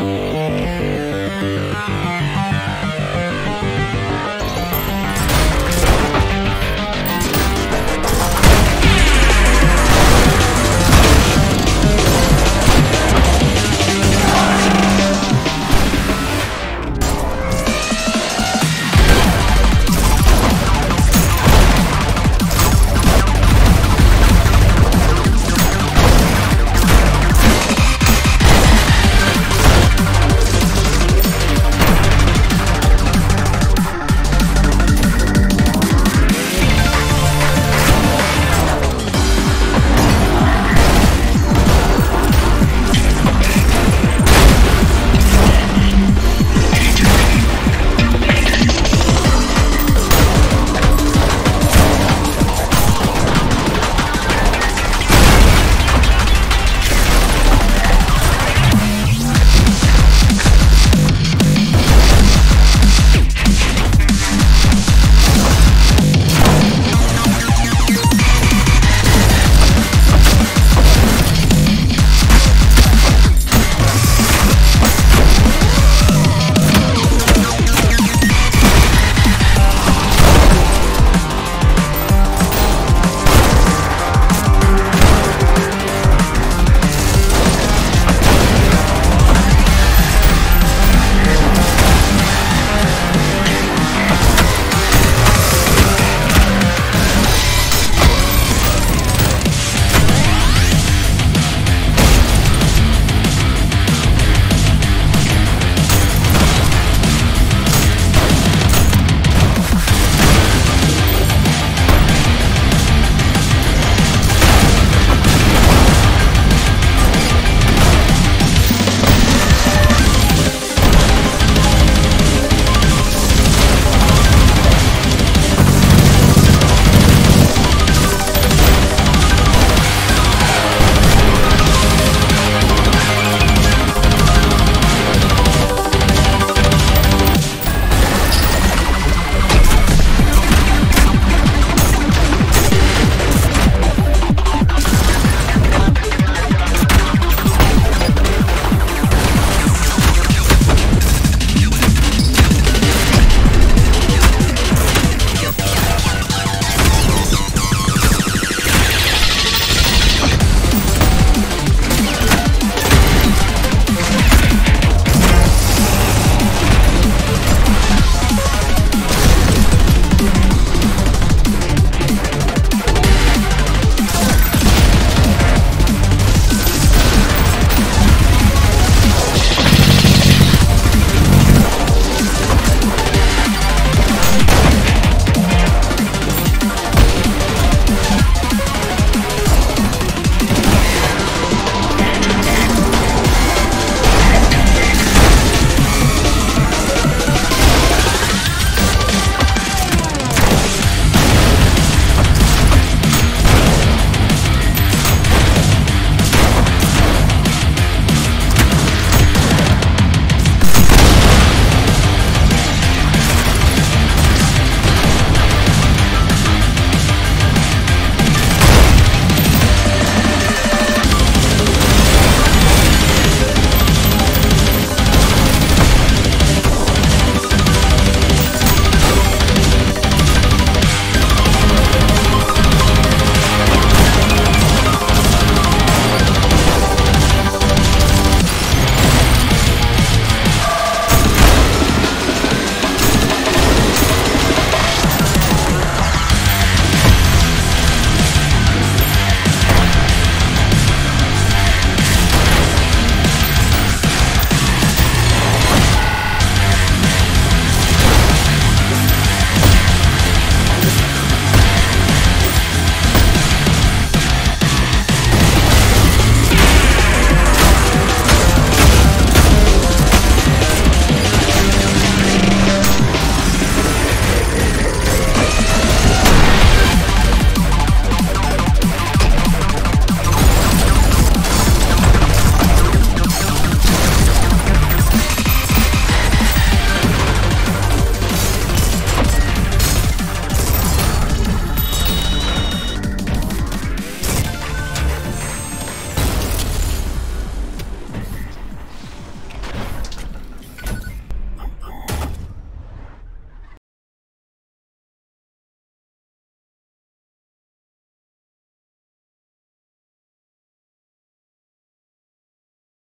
Yeah.